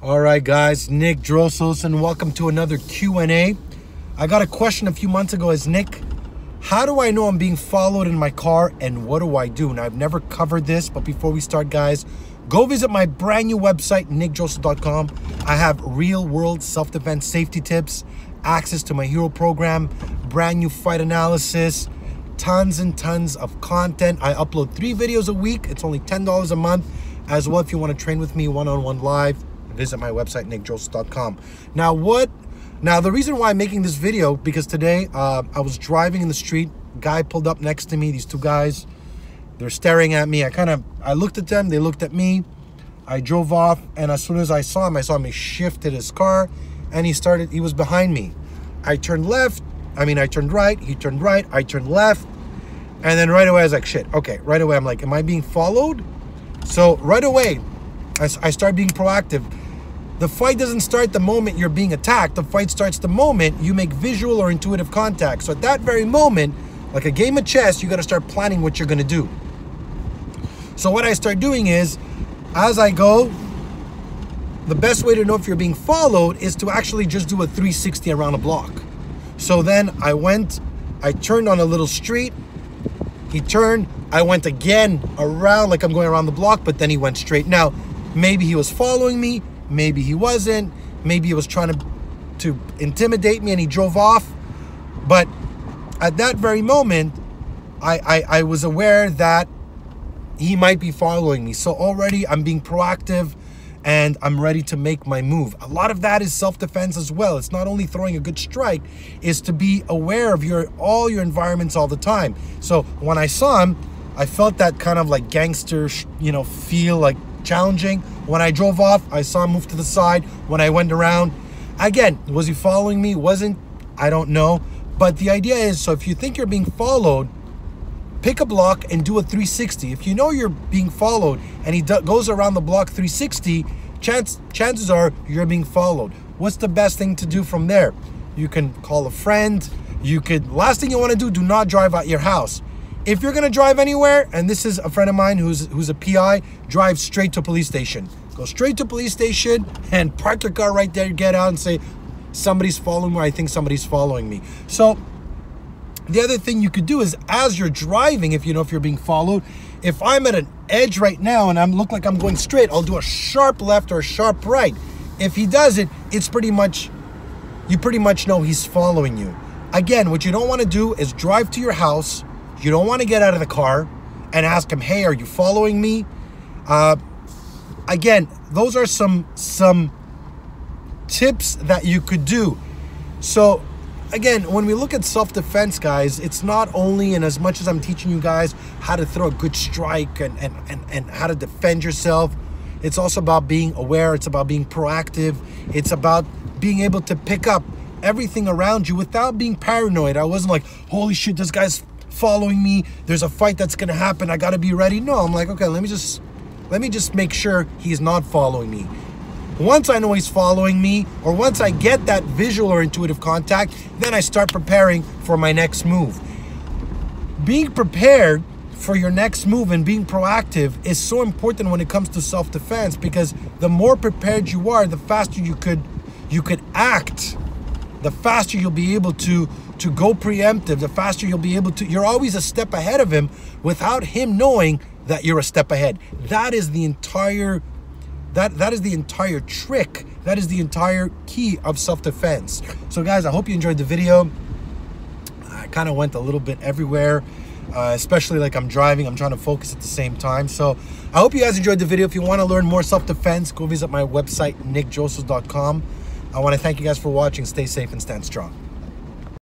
All right, guys, Nick Drossos, and welcome to another Q&A. I got a question a few months ago as Nick, how do I know I'm being followed in my car and what do I do? Now, I've never covered this, but before we start, guys, go visit my brand new website, nickdrossos.com. I have real world self-defense safety tips, access to my hero program, brand new fight analysis, tons and tons of content. I upload three videos a week. It's only $10 a month. As well, if you want to train with me one-on-one live, visit my website, nickdrossos.com. Now, what? Now, the reason why I'm making this video, because today uh, I was driving in the street, guy pulled up next to me, these two guys, they're staring at me. I kind of, I looked at them, they looked at me. I drove off, and as soon as I saw him, I saw him, he shifted his car, and he started, he was behind me. I turned left, I mean, I turned right, he turned right, I turned left, and then right away I was like, shit, okay, right away I'm like, am I being followed? So right away, I, I start being proactive. The fight doesn't start the moment you're being attacked. The fight starts the moment you make visual or intuitive contact. So at that very moment, like a game of chess, you got to start planning what you're going to do. So what I start doing is, as I go, the best way to know if you're being followed is to actually just do a 360 around a block. So then I went, I turned on a little street. He turned, I went again around like I'm going around the block, but then he went straight. Now, maybe he was following me, Maybe he wasn't. Maybe he was trying to, to intimidate me and he drove off. But at that very moment, I, I, I was aware that he might be following me. So already I'm being proactive and I'm ready to make my move. A lot of that is self-defense as well. It's not only throwing a good strike, is to be aware of your all your environments all the time. So when I saw him, I felt that kind of like gangster, you know, feel like challenging. When I drove off, I saw him move to the side. When I went around, again, was he following me? Wasn't? I don't know. But the idea is, so if you think you're being followed, pick a block and do a 360. If you know you're being followed and he goes around the block 360, chance, chances are you're being followed. What's the best thing to do from there? You can call a friend. You could, last thing you want to do, do not drive out your house. If you're gonna drive anywhere, and this is a friend of mine who's who's a PI, drive straight to police station. Go straight to police station and park your car right there, get out and say, somebody's following me, I think somebody's following me. So the other thing you could do is as you're driving, if you know if you're being followed, if I'm at an edge right now and I'm look like I'm going straight, I'll do a sharp left or a sharp right. If he does it, it's pretty much, you pretty much know he's following you. Again, what you don't want to do is drive to your house, you don't want to get out of the car and ask him, "Hey, are you following me?" Uh, again, those are some some tips that you could do. So, again, when we look at self-defense, guys, it's not only in as much as I'm teaching you guys how to throw a good strike and and and, and how to defend yourself. It's also about being aware. It's about being proactive. It's about being able to pick up everything around you without being paranoid. I wasn't like, holy shit, this guy's following me. There's a fight that's gonna happen. I gotta be ready. No, I'm like, okay, let me just let me just make sure he's not following me. Once I know he's following me, or once I get that visual or intuitive contact, then I start preparing for my next move. Being prepared for your next move and being proactive is so important when it comes to self-defense because the more prepared you are, the faster you could you could act the faster you'll be able to to go preemptive, the faster you'll be able to, you're always a step ahead of him without him knowing that you're a step ahead. That is the entire, that, that is the entire trick. That is the entire key of self-defense. So guys, I hope you enjoyed the video. I kind of went a little bit everywhere. Uh, especially like I'm driving, I'm trying to focus at the same time. So I hope you guys enjoyed the video. If you want to learn more self-defense, go visit my website, nickdrossos.com. I want to thank you guys for watching. Stay safe and stand strong.